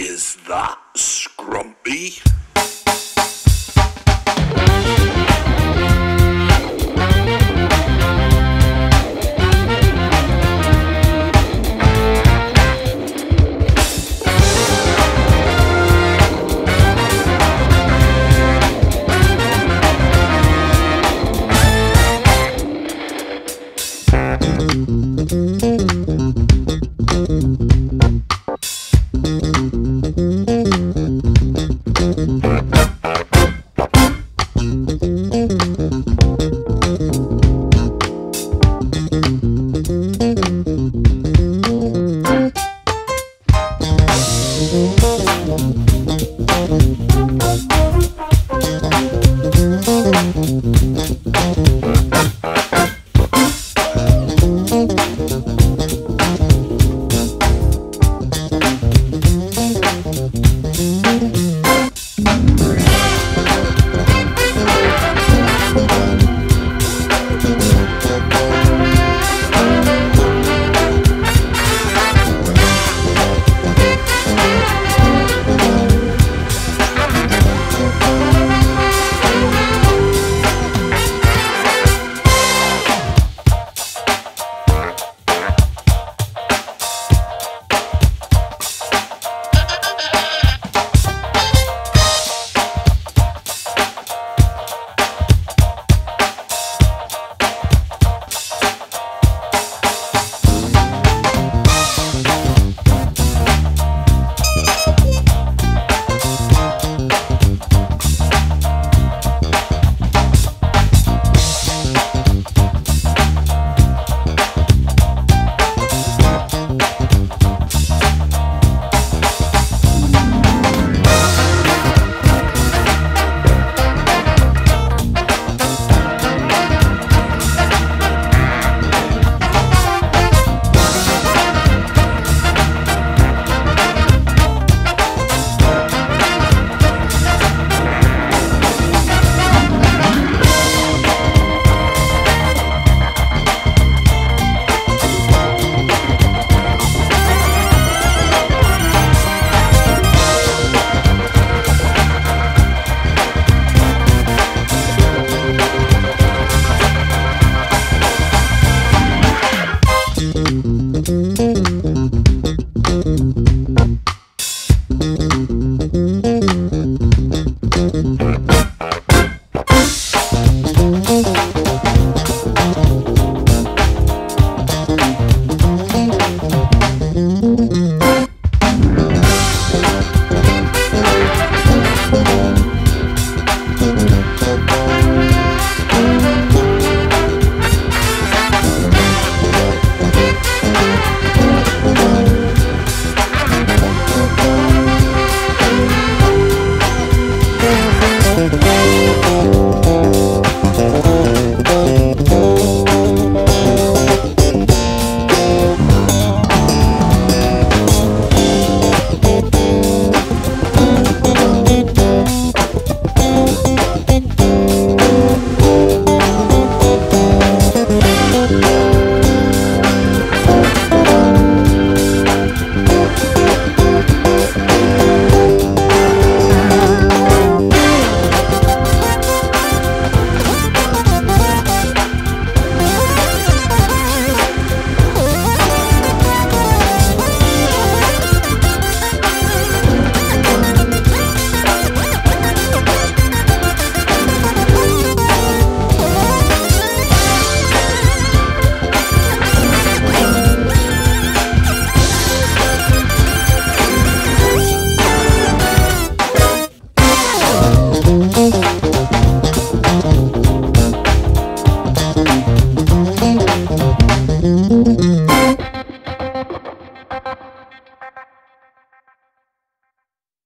Is that scrumpy? Thank